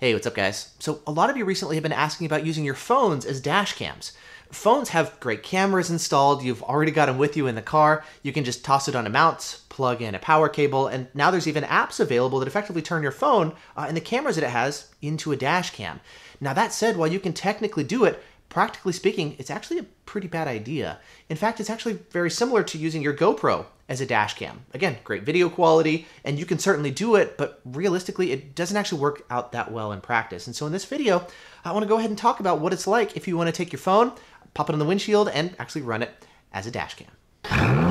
Hey, what's up, guys? So, a lot of you recently have been asking about using your phones as dash cams. Phones have great cameras installed, you've already got them with you in the car, you can just toss it on a mount, plug in a power cable, and now there's even apps available that effectively turn your phone uh, and the cameras that it has into a dash cam. Now, that said, while you can technically do it, practically speaking, it's actually a pretty bad idea. In fact, it's actually very similar to using your GoPro as a dash cam. Again, great video quality, and you can certainly do it, but realistically, it doesn't actually work out that well in practice. And so in this video, I want to go ahead and talk about what it's like if you want to take your phone, pop it on the windshield, and actually run it as a dash cam.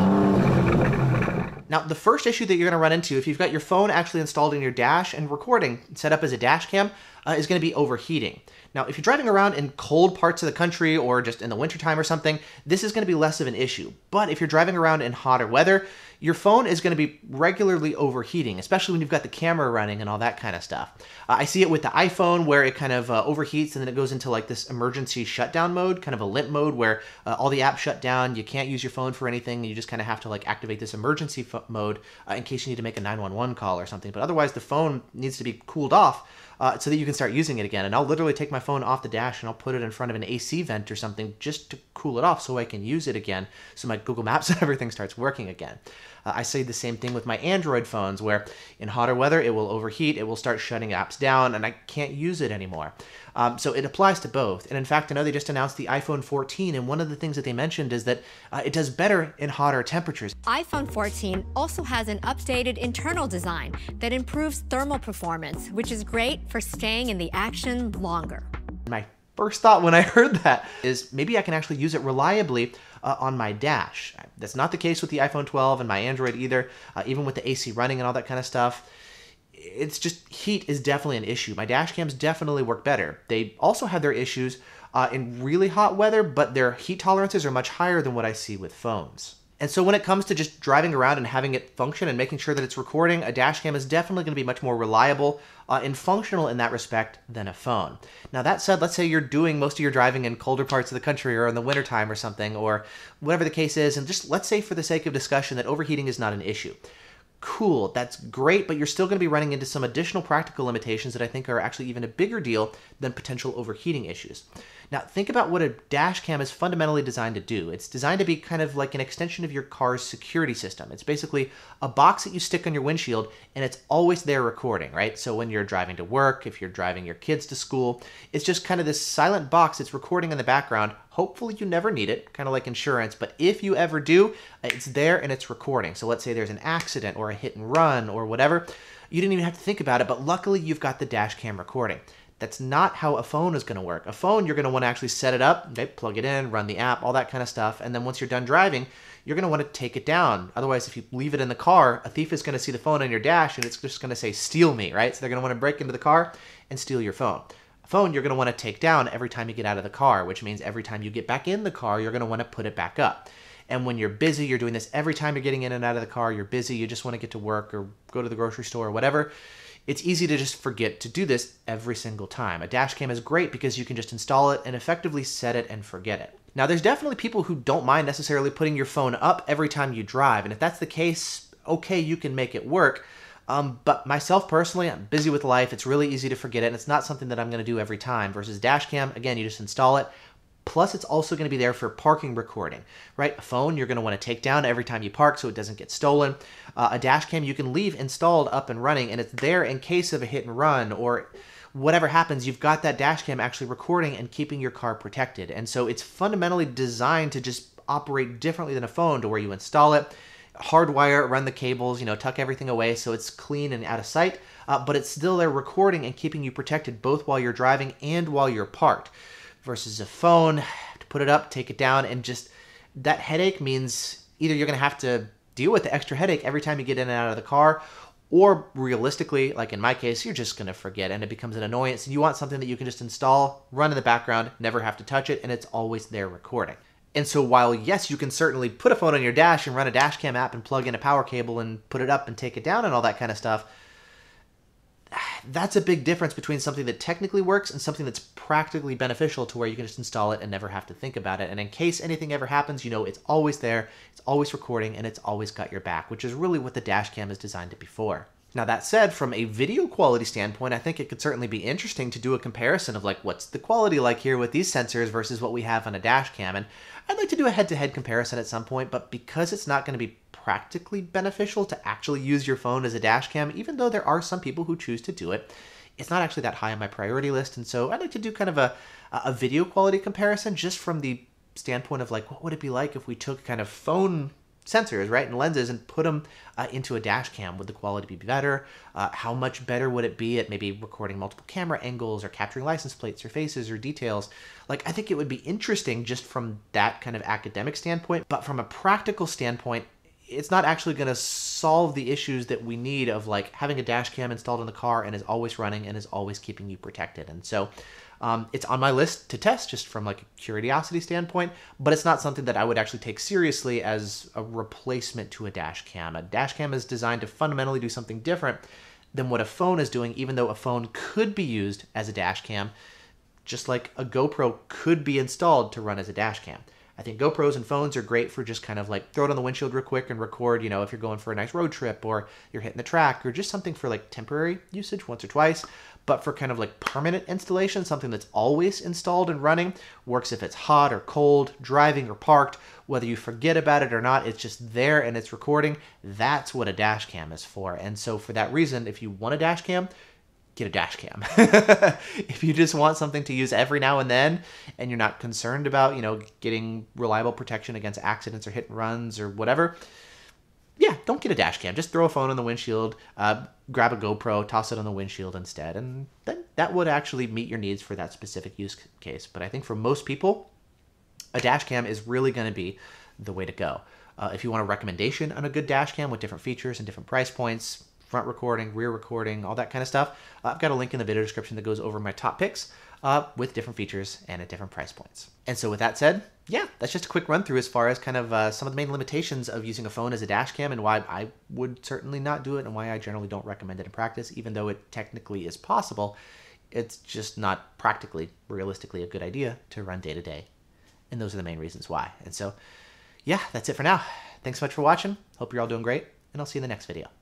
Now, the first issue that you're going to run into if you've got your phone actually installed in your dash and recording set up as a dash cam uh, is going to be overheating. Now, if you're driving around in cold parts of the country or just in the wintertime or something, this is going to be less of an issue. But if you're driving around in hotter weather, your phone is going to be regularly overheating, especially when you've got the camera running and all that kind of stuff. Uh, I see it with the iPhone where it kind of uh, overheats and then it goes into like this emergency shutdown mode, kind of a limp mode where uh, all the apps shut down, you can't use your phone for anything, you just kind of have to like activate this emergency mode uh, in case you need to make a 911 call or something. But otherwise, the phone needs to be cooled off uh, so that you can start using it again. And I'll literally take my phone off the dash and I'll put it in front of an AC vent or something just to cool it off so I can use it again. So my Google Maps and everything starts working again. Uh, I say the same thing with my Android phones, where in hotter weather it will overheat, it will start shutting apps down, and I can't use it anymore. Um, so it applies to both. And in fact, I know they just announced the iPhone 14, and one of the things that they mentioned is that uh, it does better in hotter temperatures. iPhone 14 also has an updated internal design that improves thermal performance, which is great for staying in the action longer. My first thought when I heard that is maybe I can actually use it reliably uh, on my dash. That's not the case with the iPhone 12 and my Android either, uh, even with the AC running and all that kind of stuff. It's just heat is definitely an issue. My dash cams definitely work better. They also have their issues uh, in really hot weather, but their heat tolerances are much higher than what I see with phones. And so when it comes to just driving around and having it function and making sure that it's recording, a dash cam is definitely going to be much more reliable uh, and functional in that respect than a phone. Now that said, let's say you're doing most of your driving in colder parts of the country or in the wintertime or something, or whatever the case is, and just let's say for the sake of discussion that overheating is not an issue cool, that's great, but you're still going to be running into some additional practical limitations that I think are actually even a bigger deal than potential overheating issues. Now, think about what a dash cam is fundamentally designed to do. It's designed to be kind of like an extension of your car's security system. It's basically a box that you stick on your windshield and it's always there recording, right? So when you're driving to work, if you're driving your kids to school, it's just kind of this silent box that's recording in the background. Hopefully, you never need it, kind of like insurance, but if you ever do, it's there and it's recording. So let's say there's an accident or a hit and run or whatever. You didn't even have to think about it, but luckily you've got the dash cam recording. That's not how a phone is going to work. A phone, you're going to want to actually set it up, okay, plug it in, run the app, all that kind of stuff. And then once you're done driving, you're going to want to take it down. Otherwise, if you leave it in the car, a thief is going to see the phone on your dash and it's just going to say, steal me, right? So they're going to want to break into the car and steal your phone. Phone, you're going to want to take down every time you get out of the car, which means every time you get back in the car, you're going to want to put it back up. And when you're busy, you're doing this every time you're getting in and out of the car, you're busy, you just want to get to work or go to the grocery store or whatever it's easy to just forget to do this every single time. A dash cam is great because you can just install it and effectively set it and forget it. Now, there's definitely people who don't mind necessarily putting your phone up every time you drive, and if that's the case, okay, you can make it work. Um, but myself personally, I'm busy with life. It's really easy to forget it, and it's not something that I'm going to do every time. Versus dash cam, again, you just install it. Plus, it's also going to be there for parking recording, right? A phone you're going to want to take down every time you park so it doesn't get stolen. Uh, a dash cam you can leave installed up and running, and it's there in case of a hit and run or whatever happens, you've got that dash cam actually recording and keeping your car protected. And so it's fundamentally designed to just operate differently than a phone to where you install it, hardwire, run the cables, you know, tuck everything away so it's clean and out of sight, uh, but it's still there recording and keeping you protected both while you're driving and while you're parked versus a phone to put it up, take it down, and just that headache means either you're going to have to deal with the extra headache every time you get in and out of the car, or realistically, like in my case, you're just going to forget and it becomes an annoyance. And you want something that you can just install, run in the background, never have to touch it, and it's always there recording. And so, while yes, you can certainly put a phone on your dash and run a dash cam app and plug in a power cable and put it up and take it down and all that kind of stuff, that's a big difference between something that technically works and something that's practically beneficial to where you can just install it and never have to think about it. And in case anything ever happens, you know it's always there, it's always recording, and it's always got your back, which is really what the dash cam is designed to be for. Now, that said, from a video quality standpoint, I think it could certainly be interesting to do a comparison of like what's the quality like here with these sensors versus what we have on a dash cam. And I'd like to do a head to head comparison at some point, but because it's not going to be practically beneficial to actually use your phone as a dash cam, even though there are some people who choose to do it, it's not actually that high on my priority list. And so I'd like to do kind of a, a video quality comparison just from the standpoint of like, what would it be like if we took kind of phone sensors, right, and lenses and put them uh, into a dash cam? Would the quality be better? Uh, how much better would it be at maybe recording multiple camera angles or capturing license plates or faces or details? Like, I think it would be interesting just from that kind of academic standpoint, but from a practical standpoint, it's not actually going to solve the issues that we need of like having a dash cam installed in the car and is always running and is always keeping you protected. And so um, it's on my list to test just from like a curiosity standpoint, but it's not something that I would actually take seriously as a replacement to a dash cam. A dash cam is designed to fundamentally do something different than what a phone is doing, even though a phone could be used as a dash cam, just like a GoPro could be installed to run as a dash cam. I think GoPros and phones are great for just kind of like throw it on the windshield real quick and record, you know, if you're going for a nice road trip or you're hitting the track or just something for like temporary usage once or twice. But for kind of like permanent installation, something that's always installed and running, works if it's hot or cold, driving or parked, whether you forget about it or not, it's just there and it's recording. That's what a dash cam is for. And so for that reason, if you want a dash cam, get a dash cam. if you just want something to use every now and then and you're not concerned about, you know, getting reliable protection against accidents or hit and runs or whatever, yeah, don't get a dash cam. Just throw a phone on the windshield, uh, grab a GoPro, toss it on the windshield instead, and then that would actually meet your needs for that specific use case. But I think for most people, a dash cam is really going to be the way to go. Uh, if you want a recommendation on a good dash cam with different features and different price points, front recording, rear recording, all that kind of stuff. Uh, I've got a link in the video description that goes over my top picks uh, with different features and at different price points. And so, with that said, yeah, that's just a quick run through as far as kind of uh, some of the main limitations of using a phone as a dash cam and why I would certainly not do it and why I generally don't recommend it in practice, even though it technically is possible. It's just not practically, realistically, a good idea to run day to day. And those are the main reasons why. And so, yeah, that's it for now. Thanks so much for watching. Hope you're all doing great, and I'll see you in the next video.